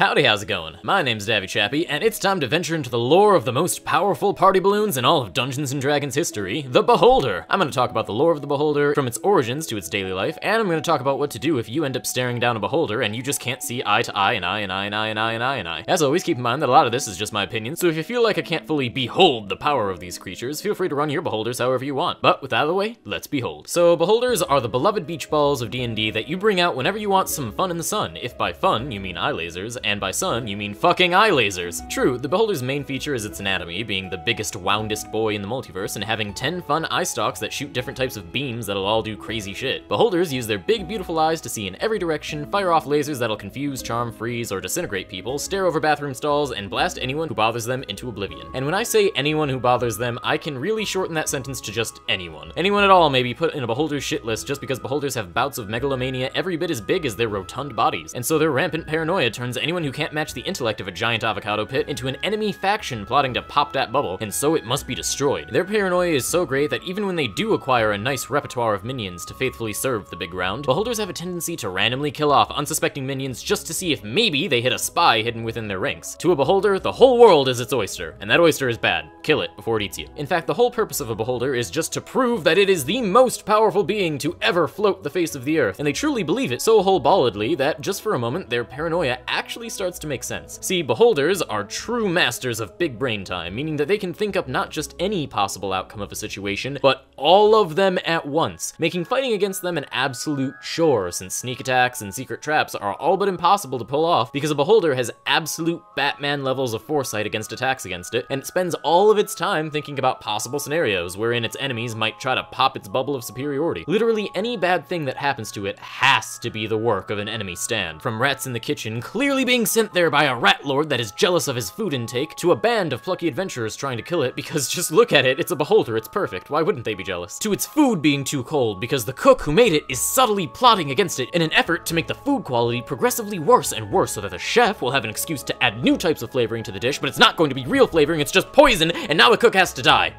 Howdy, how's it going? My name's Davvy Chappy, and it's time to venture into the lore of the most powerful party balloons in all of Dungeons & Dragons history, the Beholder. I'm gonna talk about the lore of the Beholder, from its origins to its daily life, and I'm gonna talk about what to do if you end up staring down a Beholder and you just can't see eye to eye and eye and eye and eye and eye and eye and eye. As always, keep in mind that a lot of this is just my opinion, so if you feel like I can't fully behold the power of these creatures, feel free to run your Beholders however you want. But with that out of the way, let's behold. So Beholders are the beloved beach balls of D&D that you bring out whenever you want some fun in the sun. If by fun, you mean eye lasers, and by sun, you mean mean fucking eye lasers. True, the Beholder's main feature is its anatomy, being the biggest, woundest boy in the multiverse, and having 10 fun eye stalks that shoot different types of beams that'll all do crazy shit. Beholders use their big, beautiful eyes to see in every direction, fire off lasers that'll confuse, charm, freeze, or disintegrate people, stare over bathroom stalls, and blast anyone who bothers them into oblivion. And when I say anyone who bothers them, I can really shorten that sentence to just anyone. Anyone at all may be put in a Beholder's shit list just because Beholders have bouts of megalomania every bit as big as their rotund bodies, and so their rampant paranoia turns anyone who can't match the intellect of a giant avocado pit into an enemy faction plotting to pop that bubble, and so it must be destroyed. Their paranoia is so great that even when they do acquire a nice repertoire of minions to faithfully serve the big round, beholders have a tendency to randomly kill off unsuspecting minions just to see if maybe they hit a spy hidden within their ranks. To a beholder, the whole world is its oyster, and that oyster is bad. Kill it before it eats you. In fact, the whole purpose of a beholder is just to prove that it is the most powerful being to ever float the face of the earth, and they truly believe it so wholeballedly that just for a moment, their paranoia actually starts to make sense. See, beholders are true masters of big brain time, meaning that they can think up not just any possible outcome of a situation, but all of them at once, making fighting against them an absolute chore, since sneak attacks and secret traps are all but impossible to pull off because a beholder has absolute Batman levels of foresight against attacks against it, and it spends all of its time thinking about possible scenarios wherein its enemies might try to pop its bubble of superiority. Literally any bad thing that happens to it has to be the work of an enemy stand, from rats in the kitchen clearly being sent there by a rat lord that is jealous of his food intake, to a band of plucky adventurers trying to kill it because just look at it, it's a beholder, it's perfect, why wouldn't they be jealous? To its food being too cold because the cook who made it is subtly plotting against it in an effort to make the food quality progressively worse and worse so that the chef will have an excuse to add new types of flavoring to the dish, but it's not going to be real flavoring, it's just poison, and now the cook has to die.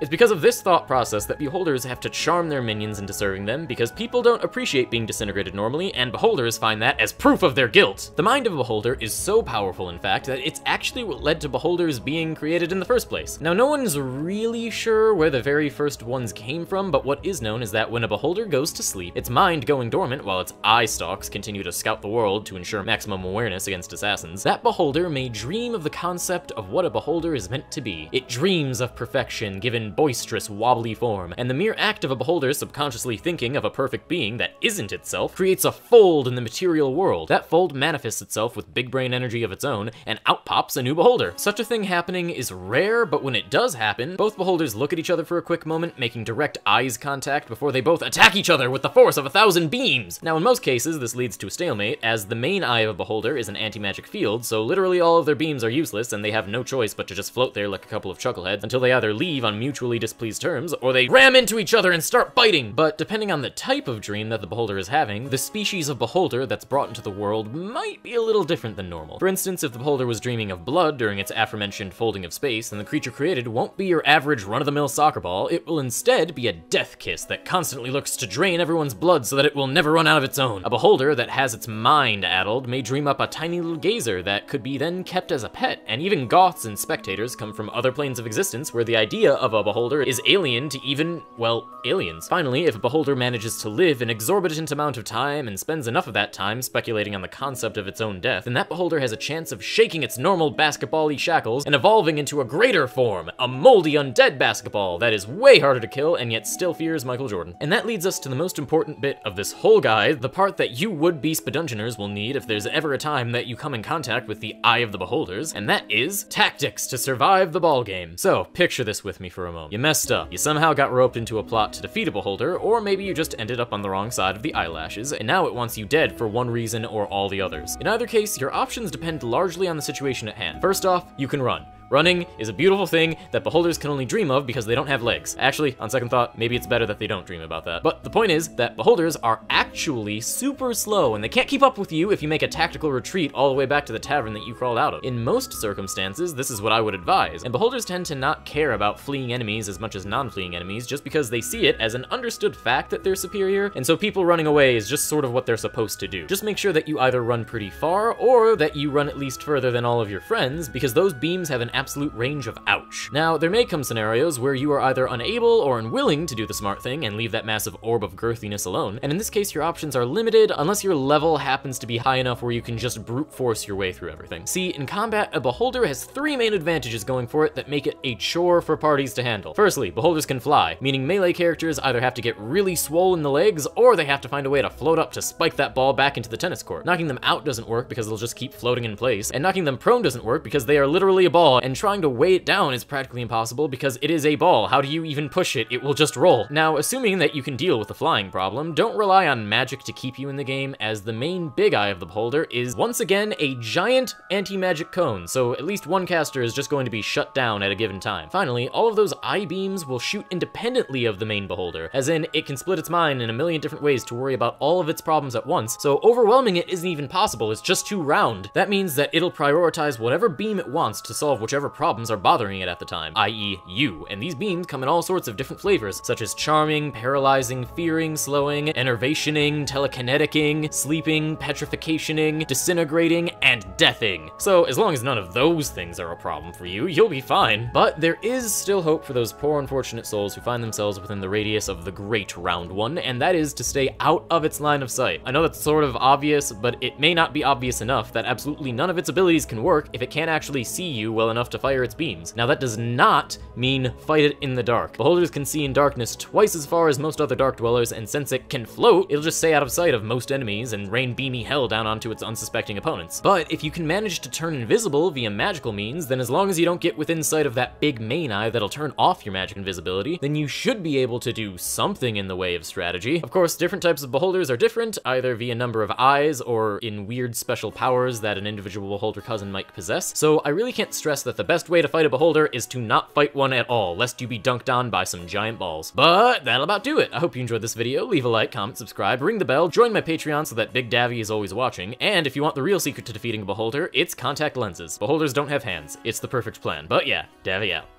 It's because of this thought process that beholders have to charm their minions into serving them, because people don't appreciate being disintegrated normally, and beholders find that as proof of their guilt. The mind of a beholder is so powerful, in fact, that it's actually what led to beholders being created in the first place. Now, no one's really sure where the very first ones came from, but what is known is that when a beholder goes to sleep, its mind going dormant while its eye stalks continue to scout the world to ensure maximum awareness against assassins, that beholder may dream of the concept of what a beholder is meant to be. It dreams of perfection given boisterous, wobbly form, and the mere act of a beholder subconsciously thinking of a perfect being that isn't itself creates a fold in the material world. That fold manifests itself with big brain energy of its own, and out pops a new beholder. Such a thing happening is rare, but when it does happen, both beholders look at each other for a quick moment, making direct eyes contact before they both attack each other with the force of a thousand beams. Now, in most cases, this leads to a stalemate, as the main eye of a beholder is an anti-magic field, so literally all of their beams are useless, and they have no choice but to just float there like a couple of chuckleheads until they either leave on mutual mutually displeased terms, or they ram into each other and start biting. But depending on the type of dream that the beholder is having, the species of beholder that's brought into the world might be a little different than normal. For instance, if the beholder was dreaming of blood during its aforementioned folding of space, then the creature created won't be your average run-of-the-mill soccer ball, it will instead be a death kiss that constantly looks to drain everyone's blood so that it will never run out of its own. A beholder that has its mind addled may dream up a tiny little gazer that could be then kept as a pet, and even gauths and spectators come from other planes of existence where the idea of a beholder is alien to even, well, aliens. Finally, if a beholder manages to live an exorbitant amount of time and spends enough of that time speculating on the concept of its own death, then that beholder has a chance of shaking its normal basketball-y shackles and evolving into a greater form, a moldy undead basketball that is way harder to kill and yet still fears Michael Jordan. And that leads us to the most important bit of this whole guide, the part that you would-be Spedungeoners will need if there's ever a time that you come in contact with the Eye of the Beholders, and that is tactics to survive the ball game. So, picture this with me for a moment. You messed up. You somehow got roped into a plot to defeat a beholder, or maybe you just ended up on the wrong side of the eyelashes, and now it wants you dead for one reason or all the others. In either case, your options depend largely on the situation at hand. First off, you can run. Running is a beautiful thing that beholders can only dream of because they don't have legs. Actually, on second thought, maybe it's better that they don't dream about that. But the point is that beholders are actually super slow and they can't keep up with you if you make a tactical retreat all the way back to the tavern that you crawled out of. In most circumstances, this is what I would advise, and beholders tend to not care about fleeing enemies as much as non-fleeing enemies just because they see it as an understood fact that they're superior, and so people running away is just sort of what they're supposed to do. Just make sure that you either run pretty far or that you run at least further than all of your friends because those beams have an absolute range of ouch. Now, there may come scenarios where you are either unable or unwilling to do the smart thing and leave that massive orb of girthiness alone, and in this case your options are limited unless your level happens to be high enough where you can just brute force your way through everything. See, in combat, a beholder has three main advantages going for it that make it a chore for parties to handle. Firstly, beholders can fly, meaning melee characters either have to get really swollen the legs or they have to find a way to float up to spike that ball back into the tennis court. Knocking them out doesn't work because they'll just keep floating in place, and knocking them prone doesn't work because they are literally a ball, and trying to weigh it down is practically impossible because it is a ball. How do you even push it? It will just roll. Now, assuming that you can deal with the flying problem, don't rely on magic to keep you in the game, as the main big eye of the beholder is once again a giant anti-magic cone, so at least one caster is just going to be shut down at a given time. Finally, all of those eye beams will shoot independently of the main beholder, as in it can split its mind in a million different ways to worry about all of its problems at once, so overwhelming it isn't even possible, it's just too round. That means that it'll prioritize whatever beam it wants to solve whichever problems are bothering it at the time, i.e. you, and these beams come in all sorts of different flavors, such as charming, paralyzing, fearing, slowing, enervationing, telekineticing, sleeping, petrificationing, disintegrating, and deathing. So as long as none of those things are a problem for you, you'll be fine. But there is still hope for those poor unfortunate souls who find themselves within the radius of the great round one, and that is to stay out of its line of sight. I know that's sort of obvious, but it may not be obvious enough that absolutely none of its abilities can work if it can't actually see you well enough to fire its beams. Now that does not mean fight it in the dark. Beholders can see in darkness twice as far as most other dark dwellers, and since it can float, it'll just stay out of sight of most enemies and rain beamy hell down onto its unsuspecting opponents. But if you can manage to turn invisible via magical means, then as long as you don't get within sight of that big main eye that'll turn off your magic invisibility, then you should be able to do something in the way of strategy. Of course, different types of beholders are different, either via number of eyes or in weird special powers that an individual beholder cousin might possess, so I really can't stress that the best way to fight a beholder is to not fight one at all, lest you be dunked on by some giant balls. But that'll about do it. I hope you enjoyed this video. Leave a like, comment, subscribe, ring the bell, join my Patreon so that Big Davvy is always watching, and if you want the real secret to defeating a beholder, it's contact lenses. Beholders don't have hands. It's the perfect plan. But yeah, Davvy out.